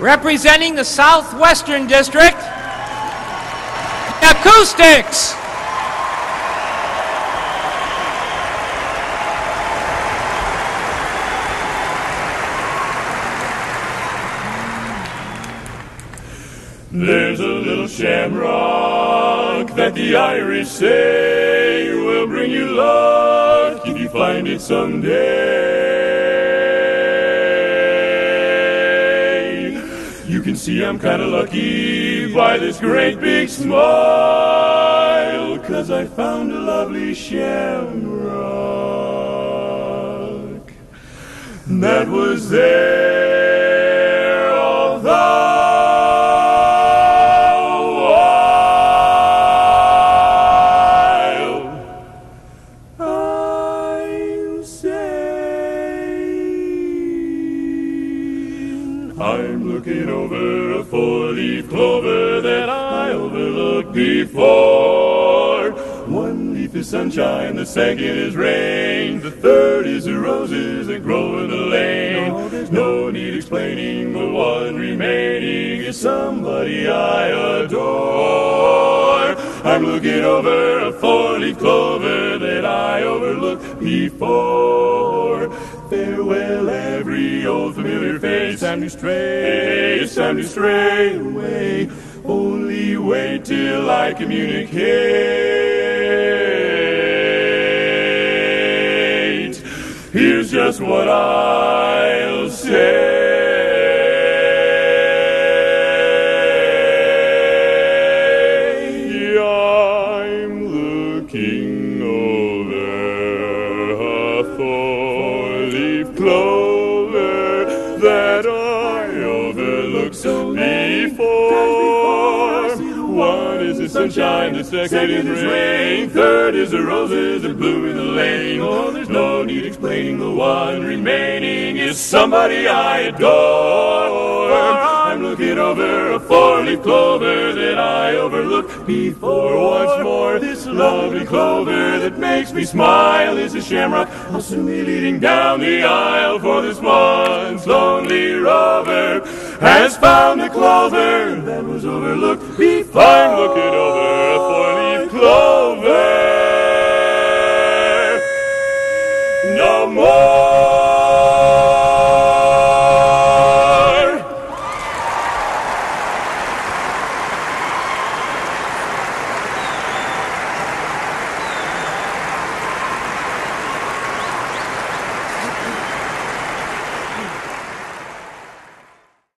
Representing the Southwestern District, Acoustix. There's a little shamrock that the Irish say will bring you luck if you find it someday. See I'm kinda lucky by this great big smile, cause I found a lovely shamrock. That was there I'm looking over a four-leaf clover that I overlooked before. One leaf is sunshine, the second is rain, the third is the roses that grow in the lane. there's no need explaining, the one remaining is somebody I adore. I'm looking over a four-leaf clover that I overlooked before. Farewell, every old familiar face. Time to stray, time to stray away. Only wait till I communicate. Here's just what I'll say. I'm looking One is the sunshine, the second is rain, third is the roses that bloom in the lane. Oh, there's no need explaining. The one remaining is somebody I adore. I'm looking over a four-leaf clover that I overlooked before. Once more, this lovely clover that makes me smile is a shamrock. I'll soon be leading down the aisle for this once lonely rover has found a clover that was overlooked before. I'm looking over a four-leaf clover.